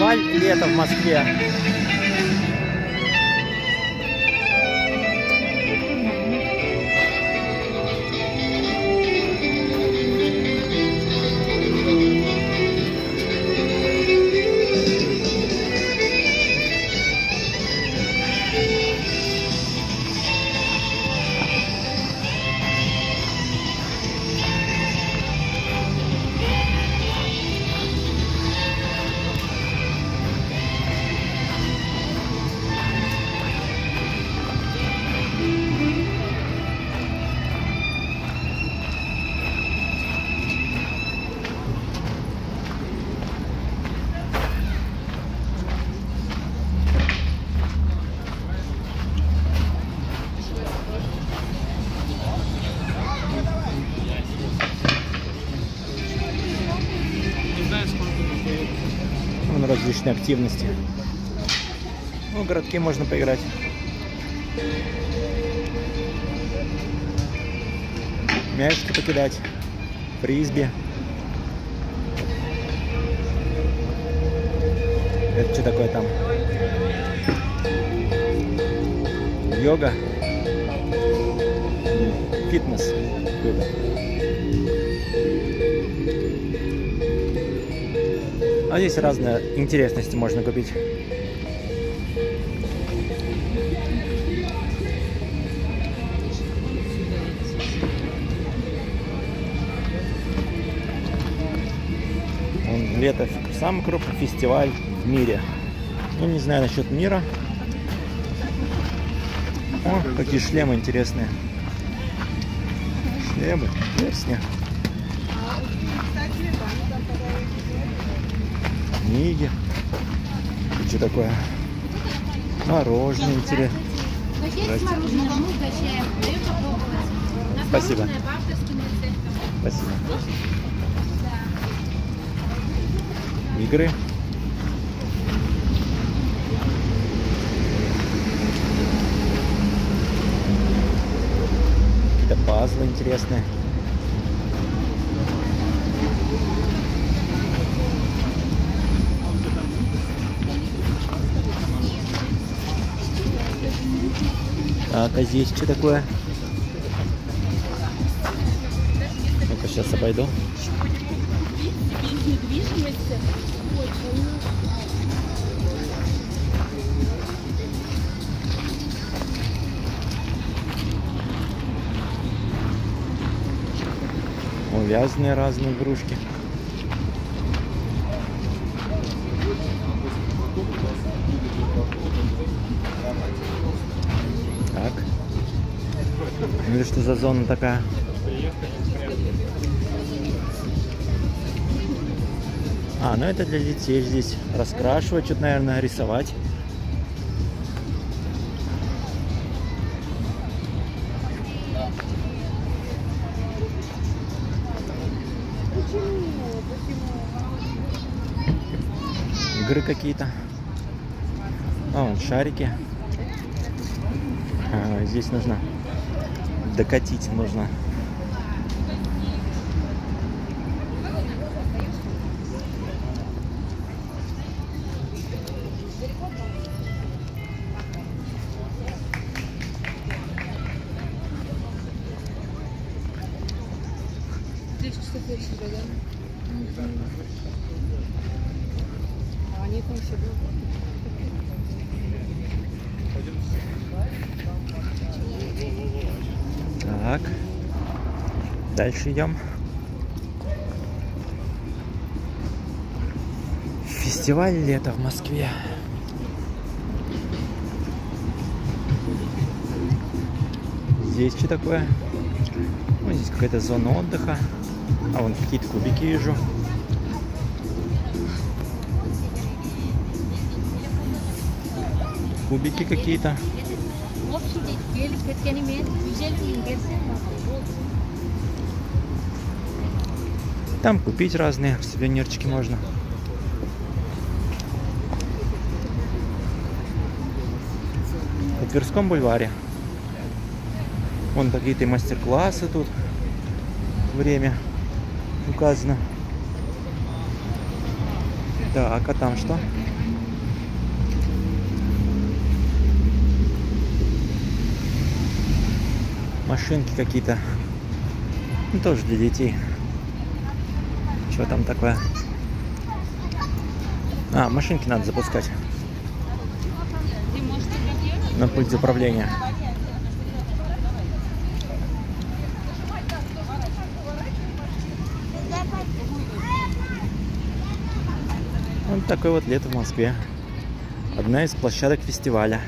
Фестиваль лето в Москве. Различные активности. Ну, городки можно поиграть. Мячики покидать. Фрисби. Это что такое там? Йога. Фитнес. Какой-то. А здесь разные интересности можно купить. Он, лето самый крупный фестиваль в мире. Ну, не знаю насчет мира. О, какие шлемы интересные. Шлемы, перстни. Книги. И что такое? Мороженое интересно. Хотите Здрасте. мороженое? Мы угощаем. Даем попробовать. У нас Спасибо. Спасибо. Игры. Какие-то пазлы интересные. Так, а здесь что такое? Ну-ка, сейчас обойду. Увязанные разные игрушки. Так. Ну что за зона такая? А, ну это для детей здесь раскрашивать, что-то, наверное, рисовать. Игры какие-то. А, вон шарики. А, здесь нужно докатить нужно. А они там все Так. Дальше идем. Фестиваль лета в Москве. Здесь что такое? Ну, здесь какая-то зона отдыха. А вон какие-то кубики вижу. Кубики какие-то. Общий день, entretenimento, Там купить разные сувенирчики можно. На Тверском бульваре. Вон какие-то мастер-классы тут. Время указано. Так, а там что? Машинки какие-то. Ну, тоже для детей. Что там такое? А, машинки надо запускать на пульте управления. Вот такое вот лето в Москве. Одна из площадок фестиваля.